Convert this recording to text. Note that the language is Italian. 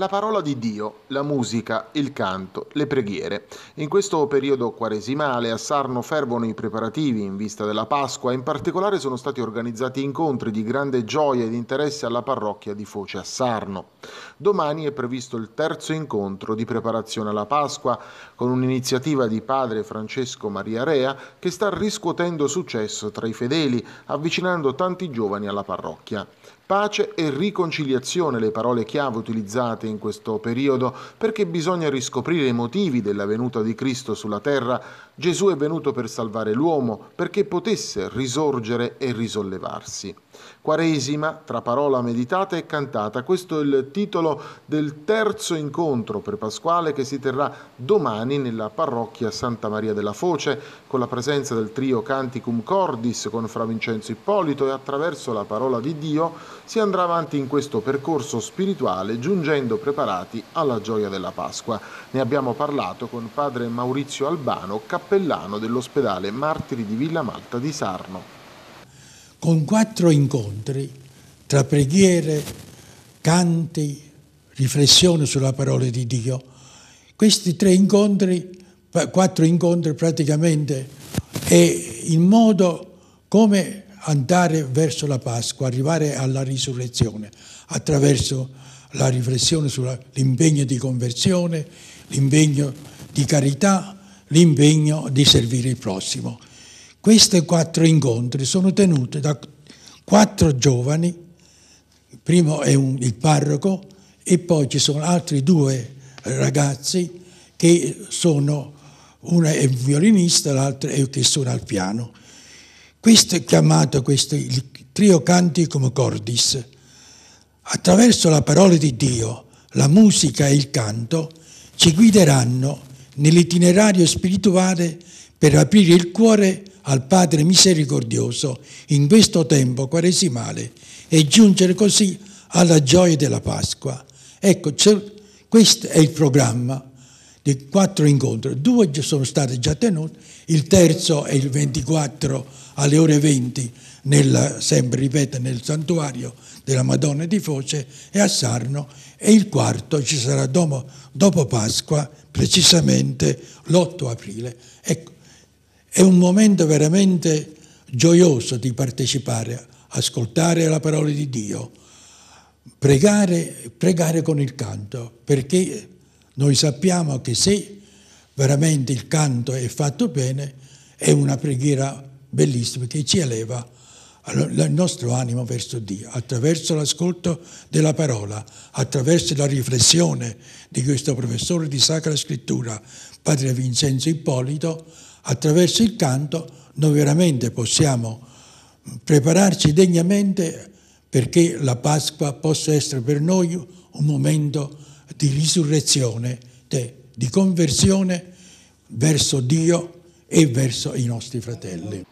La parola di Dio, la musica, il canto, le preghiere. In questo periodo quaresimale a Sarno fervono i preparativi in vista della Pasqua in particolare sono stati organizzati incontri di grande gioia ed interesse alla parrocchia di Foce a Sarno. Domani è previsto il terzo incontro di preparazione alla Pasqua con un'iniziativa di padre Francesco Maria Rea che sta riscuotendo successo tra i fedeli, avvicinando tanti giovani alla parrocchia. Pace e riconciliazione, le parole chiave utilizzate in questo periodo, perché bisogna riscoprire i motivi della venuta di Cristo sulla terra. Gesù è venuto per salvare l'uomo, perché potesse risorgere e risollevarsi. Quaresima, tra parola meditata e cantata, questo è il titolo del terzo incontro prepasquale che si terrà domani nella parrocchia Santa Maria della Foce, con la presenza del trio Canticum Cordis con Fra Vincenzo Ippolito e attraverso la parola di Dio si andrà avanti in questo percorso spirituale giungendo preparati alla gioia della Pasqua. Ne abbiamo parlato con padre Maurizio Albano, cappellano dell'ospedale Martiri di Villa Malta di Sarno. Con quattro incontri tra preghiere, canti, riflessione sulla parola di Dio, questi tre incontri, quattro incontri praticamente è il modo come andare verso la Pasqua, arrivare alla risurrezione attraverso la riflessione sull'impegno di conversione, l'impegno di carità, l'impegno di servire il prossimo. Questi quattro incontri sono tenuti da quattro giovani, primo è un, il parroco e poi ci sono altri due ragazzi che sono, uno è un violinista, l'altro è che suona al piano. Questo è chiamato questo, il trio canticum cordis. Attraverso la parola di Dio, la musica e il canto ci guideranno nell'itinerario spirituale per aprire il cuore al Padre misericordioso in questo tempo quaresimale e giungere così alla gioia della Pasqua. Ecco, questo è il programma di quattro incontri. Due sono stati già tenuti, il terzo è il 24 alle ore 20, nel, sempre ripeto, nel santuario della Madonna di Foce e a Sarno e il quarto ci sarà dopo, dopo Pasqua, precisamente l'8 aprile. Ecco, è un momento veramente gioioso di partecipare, ascoltare la parola di Dio, pregare, pregare con il canto, perché noi sappiamo che se veramente il canto è fatto bene, è una preghiera bellissimo che ci eleva il nostro animo verso Dio, attraverso l'ascolto della parola, attraverso la riflessione di questo professore di Sacra Scrittura, Padre Vincenzo Ippolito, attraverso il canto noi veramente possiamo prepararci degnamente perché la Pasqua possa essere per noi un momento di risurrezione, di conversione verso Dio e verso i nostri fratelli.